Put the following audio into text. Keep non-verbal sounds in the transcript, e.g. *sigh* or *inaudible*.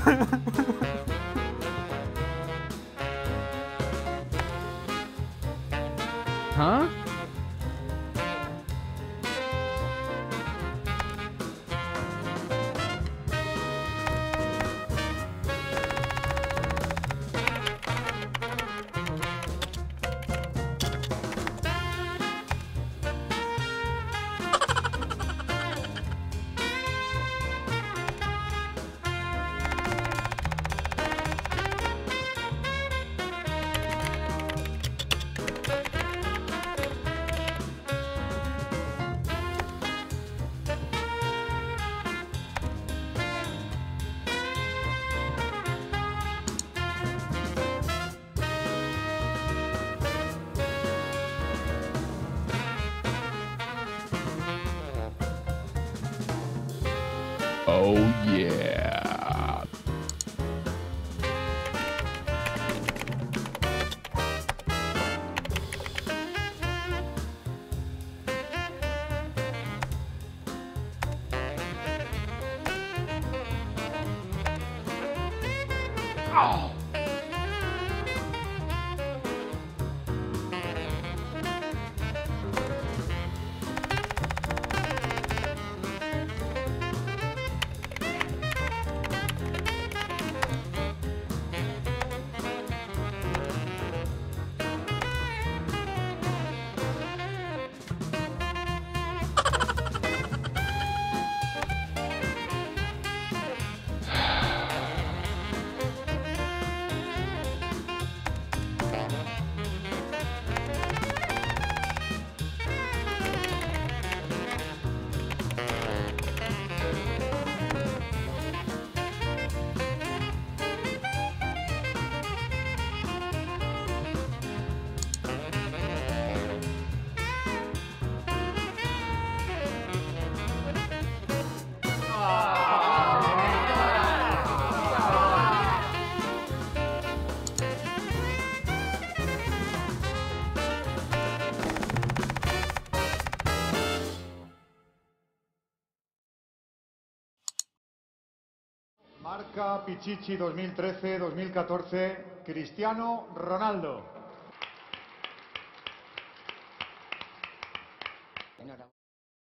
*laughs* ¿Ah? Oh yeah. Oh. Marca Pichichi 2013-2014, Cristiano Ronaldo.